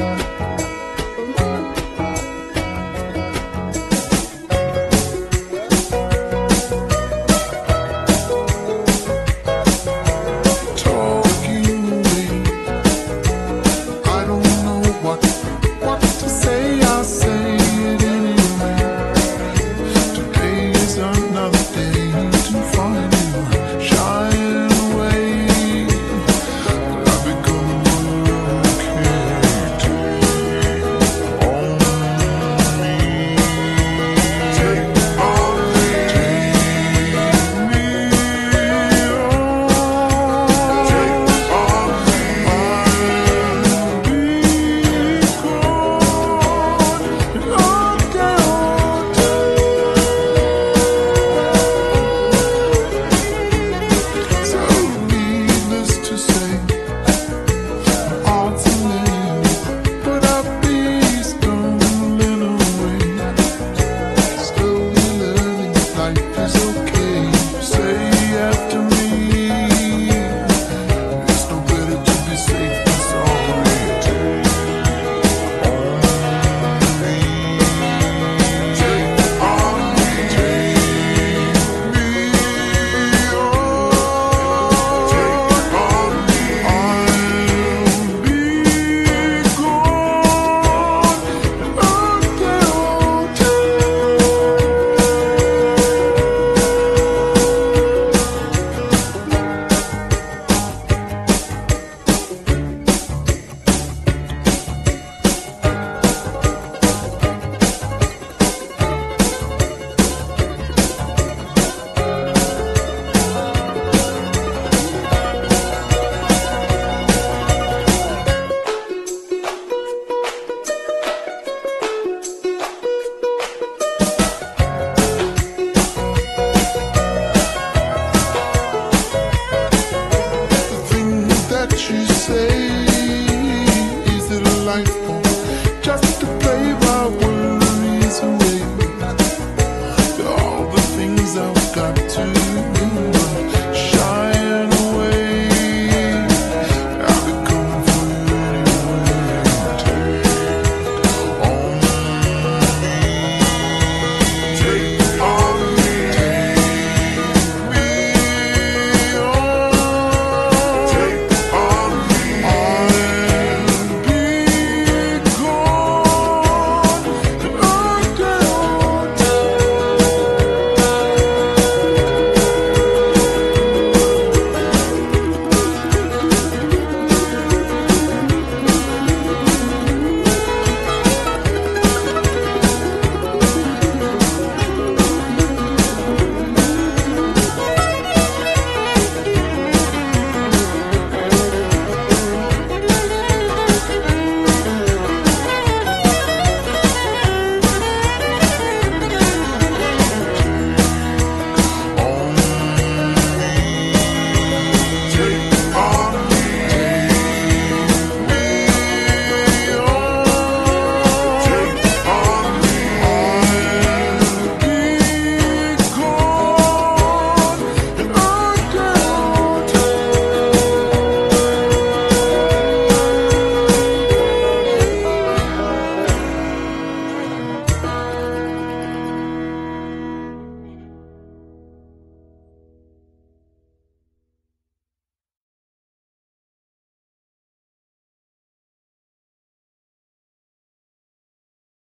Bye. I woke up to.